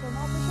So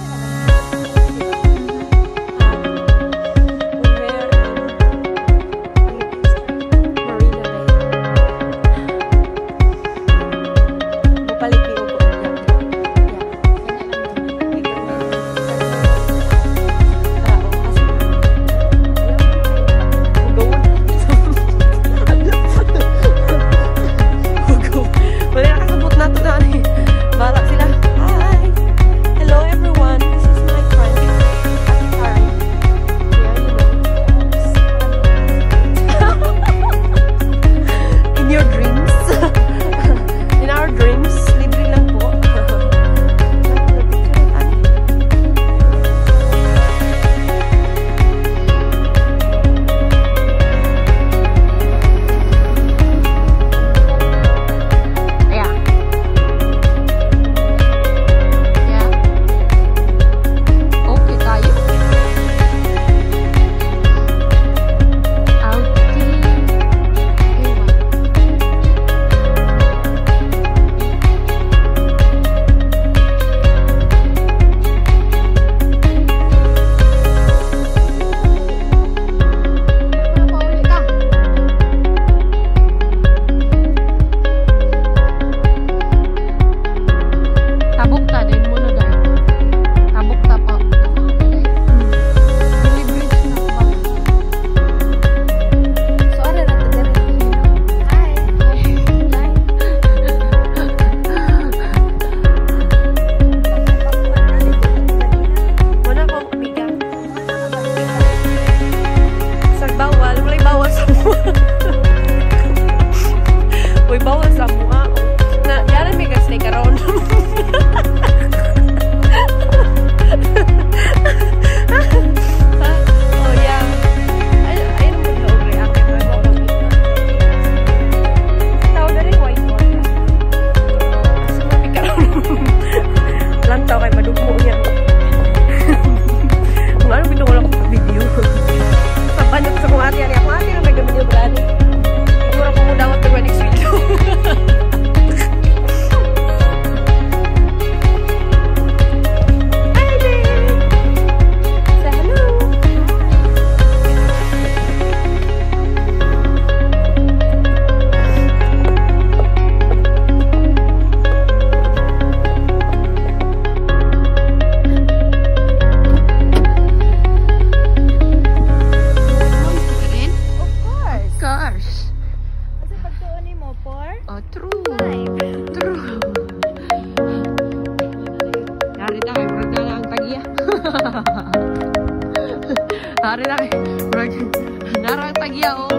Wow, true. True. Hari tayo, berkala ang. Hari tayo, berkala. Narang tagiya, oh.